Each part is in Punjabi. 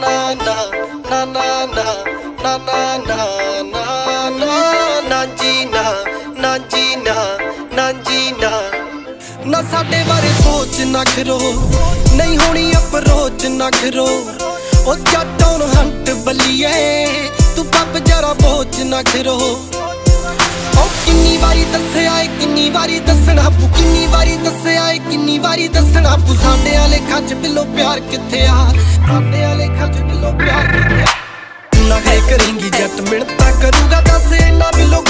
ਨਾ ਨਾ ਨਾ ਨਾ ਨਾ ਨਾ ਨਾ ਜੀ ਨਾ ਨਾ ਜੀ ਨਾ ਨਾ ਜੀ ਨਾ ਨਾ ਸਾਡੇ ਬਾਰੇ ਸੋਚ ਨਾ ਕਰੋ। ਨਹੀਂ ਹੋਣੀ ਅਪਰੋਚ ਨਾ ਕਰੋ। ਉਹ ਜੱਟ ਔਨ ਹੰਟ ਬੱਲੀਏ। ਤੂੰ ਪੱਪ ਜਰਾ ਬੋਚ ਨਾ ਕਰੋ। ਉਹ ਕਿੰਨੀ ਵਾਰੀ ਦੱਸਿਆ ਏ, ਕਿੰਨੀ ਵਾਰੀ ਦੱਸਣਾ ਪੂ ਕਿੰਨੀ ਵਾਰੀ ਦੱਸਿਆ ਏ, ਕਿੰਨੀ ਵਾਰੀ ਦੱਸਣਾ ਪੂ ਸਾਡੇ ਵਾਲੇ ਖੱਜ ਬਿੱਲੋ ਪਿਆਰ ਕਿੱਥੇ ਆ? ਸਾਡੇ ਵਾਲੇ ਖੱਜ ਬਿੱਲੋ ਪਿਆਰ ਕਿੱਥੇ ਆ ਨਾ ਹੈ ਕਰੇਂਗੀ ਜੱਟ ਮਿਹਨਤਾਂ ਕਰੂਗਾ ਦੱਸ ਇਹਨਾਂ ਬਿੱਲੋ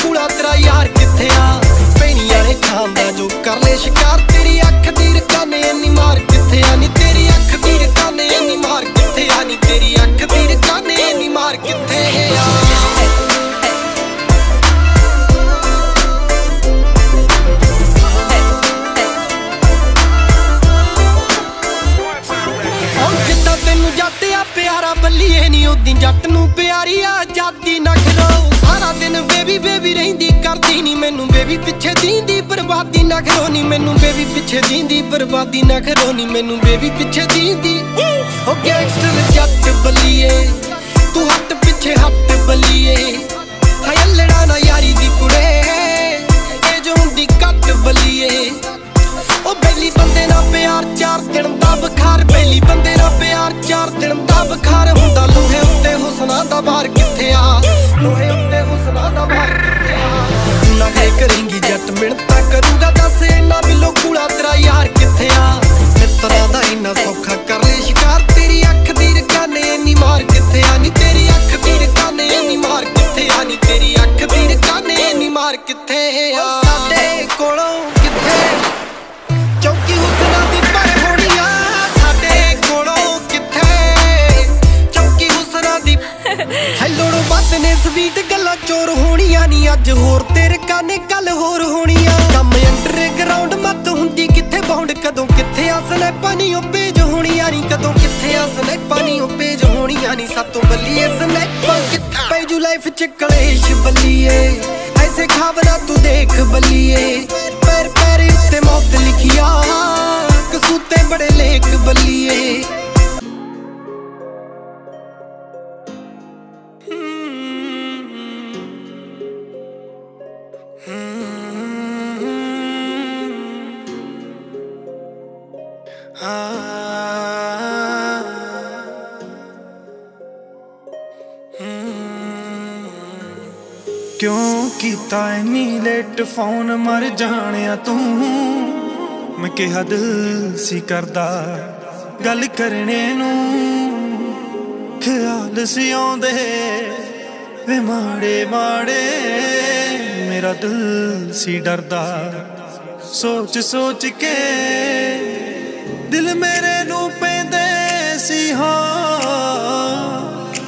ਬੱਲੀਏ ਜੱਟ ਨੂੰ ਪਿਆਰੀ ਆ ਆਜ਼ਾਦੀ ਨਾ ਖਲੋ ਸਾਰਾ ਦਿਨ ਬੇਬੀ ਬੇਬੀ ਰਹਿੰਦੀ, ਕਰਦੀ ਨਹੀਂ ਮੈਨੂੰ ਬੇਬੀ ਪਿੱਛੇ ਦੀਂਦੀ ਬਰਬਾਦੀ ਨਾ ਖਲੋ ਨਹੀਂ ਮੈਨੂੰ ਬੇਬੀ ਪਿੱਛੇ ਦੀਂਦੀ ਬਰਬਾਦੀ ਨਾ ਖਲੋ ਨਹੀਂ ਮੈਨੂੰ ਬੇਬੀ ਪਿੱਛੇ ਦੀਂਦੀ। ਉਹ ਗੈਂਗਸਟਰ ਜੱਟ ਬੱਲੀਏ, ਤੂੰ ਹੱਟ ਪਿੱਛੇ ਹੱਟ ਬੱਲੀਏ। ਹਾਏ ਨਾ ਯਾਰੀ ਦੀ ਕੁੜੇ, ਇਹ ਜੋ ਹੁੰਦੀ ਕੱਟ ਬੱਲੀਏ। ਉਹ ਬੈਲੀ ਬੰਦੇ ਨਾਲ ਪਿਆਰ ਚਾਰ ਦਿਨ ਦਾ ਬੁਖਾਰ, ਬੈਲੀ ਬੰਦੇ ਨਾਲ ਪਿਆਰ ਚਾਰ ਦਿਨ ਦਾ ਬੁਖਾਰ। ਹੁੰਦਾ ਲੋਹੇ ਕਰੂਗਾ ਦੱਸ ਇਹਨਾਂ ਬਿੱਲੋ ਕੂੜਾ ਤੇਰਾ ਯਾਰ ਕਿੱਥੇ ਆ? ਮਿੱਤਰਾਂ ਦਾ ਇੰਨਾ ਸੌਖਾ ਕਰ ਲੈ ਸ਼ਿਕਾਰ, ਤੇਰੀ ਅੱਖ ਦੀ ਰਕਾਨੇ ਇੰਨੀ ਮਾਰ ਕਿੱਥੇ ਆ? ਨੀ ਤੇਰੀ ਅੱਖ ਦੀ ਰਕਾਨੇ ਇੰਨੀ ਮਾਰ ਕਿੱਥੇ ਆ? ਨੀ ਤੇਰੀ ਅੱਖ ਦੀ ਰਕਾਨੇ ਇੰਨੀ ਮਾਰ ਕਿੱਥੇ ਆ? ਸਾਡੇ ਕੋਲੋਂ ਕਿੱਥੇ? ਚੌਕੀ ਹੁਸਨਾ ਦੀ ਪਰ ਹੋਣੀ ਆ। ਸਾਡੇ ਕੋਲੋਂ ਕਿੱਥੇ? ਚੌਕੀ ਹੁਸਨਾ ਦੀ ਹੈਲੋ ਨੂੰ ਵੱਧ ਨੇ ਸਵੀਟ ਗੱਲਾਂ ਚੋਰ ਹੋਣੀਆਂ ਨਹੀਂ ਅੱਜ ਹੋਰ ਤੇਰੇ ਕਾਨੇ ਕੱਲ ਹੋਰ ਹੋਣੀਆਂ। ਸਨੈਪਾਂ ਨਹੀਂ ਉਪੇਜ ਪੇਜ ਹੋਣੀਆਂ ਨਹੀਂ ਕਦੋਂ ਕਿੱਥੇ ਆ ਸਨੈਪਾਂ ਨਹੀਂ ਉਪੇਜ ਪੇਜ ਹੋਣੀਆਂ ਨਹੀਂ ਸਾਤੋਂ ਬੱਲੀਏ ਸਨੈਪਾਂ ਕਿੱਥੇ ਪੈਜੂ ਲਾਈਫ ਚ ਕਲੇਸ਼ ਬੱਲੀਏ, ਐਸੇ ਖਾਵਨਾ ਤੂੰ ਦੇਖ ਬੱਲੀਏ। ਕਿਉਂ ਕੀਤਾ ਐਨੀ ਲੇਟ ਫੋਨ ਮਰ ਜਾਣਿਆ ਤੂੰ। ਮੈਂ ਕਿਹਾ ਦਿਲ ਸੀ ਕਰਦਾ ਗੱਲ ਕਰਨੇ ਨੂੰ। ਖਿਆਲ ਸੀ ਆਉਂਦੇ ਵੇ ਮਾੜੇ ਮਾੜੇ। ਮੇਰਾ ਦਿਲ ਸੀ ਡਰਦਾ। ਸੋਚ ਸੋਚ ਕੇ ਦਿਲ ਮੇਰੇ ਨੂੰ ਪੈਂਦੇ ਸੀ, ਹਾਂ।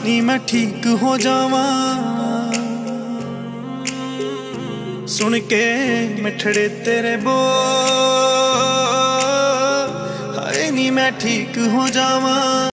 ਨੀ ਮੈਂ ਠੀਕ ਹੋ ਜਾਵਾਂ। ਸੁਣ ਕੇ ਮਿੱਠੜੇ ਤੇਰੇ ਬੋਲ, ਹਾਏ ਨੀ ਮੈਂ ਠੀਕ ਹੋ ਜਾਵਾਂ।